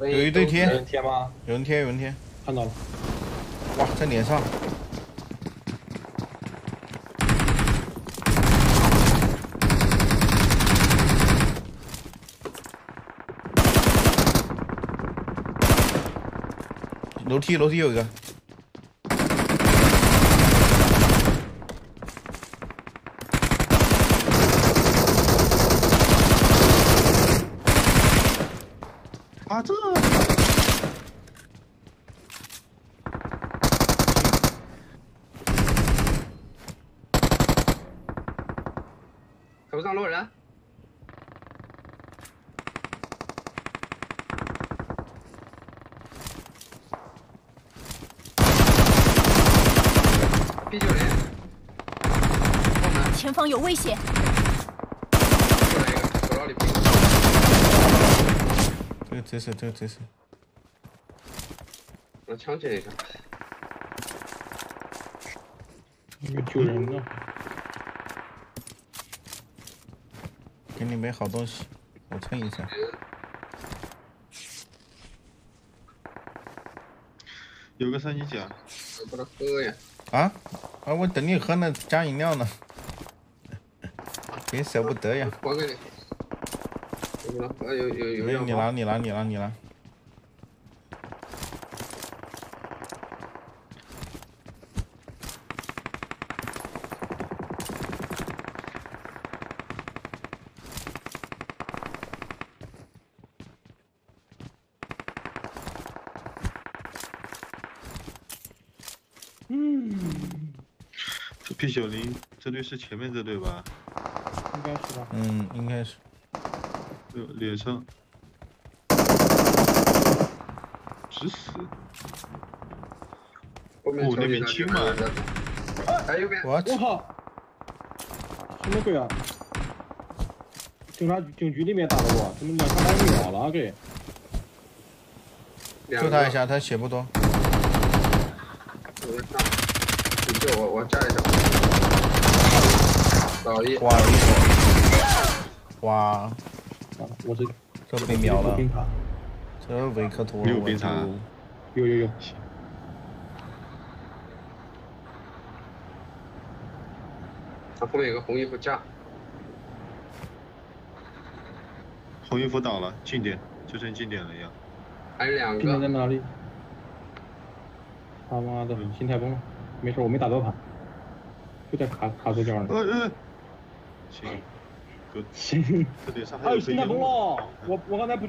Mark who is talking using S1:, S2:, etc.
S1: 有一对贴，
S2: 有人贴吗？
S1: 有人贴，有人贴，
S2: 看到了，
S1: 哇，在脸上。楼梯，楼梯有一个。
S3: 啊，这。
S4: 头上落人，B 救人，
S5: 前方有危险，
S4: 过来一个，走到里边。
S1: 这个直射，这个直射。
S4: 我枪捡一下。
S2: 有救人呢。
S1: 给你没好东西，我蹭一下。
S3: 有个三级甲。
S4: 我把它喝呀。
S1: 啊？啊！我等你喝呢，加饮料呢。别舍不得呀。
S4: 还给你。有有有有有。
S1: 你拿你拿你拿你拿。
S2: 嗯，
S3: 这 P 九零这队是前面这队吧？
S2: 应该是吧。
S1: 嗯，应该是。
S3: 有脸上，直死。
S4: 哦，
S3: 那边清嘛。
S4: 哎，右边。
S1: 我
S2: 操！什么鬼啊？警察警局里面打的我，怎么两枪打秒了给？
S1: 救他一下，他血不多。
S4: 我上，你救我，我加一下。倒一。
S1: 哇，一
S2: 我这
S1: 这被秒了。这维克托。
S3: 有冰塔。
S2: 有有有。
S4: 他后面有个红衣服架。
S3: 红衣服倒了，近点，就剩近点了要。
S4: 还有两个。
S2: 近点在哪里？他妈的，心态崩了。没事，我没打到他，就在卡卡左脚上。
S3: 嗯嗯。行。
S2: 行。
S3: 这点上
S2: 还有心态崩了，我我刚才不。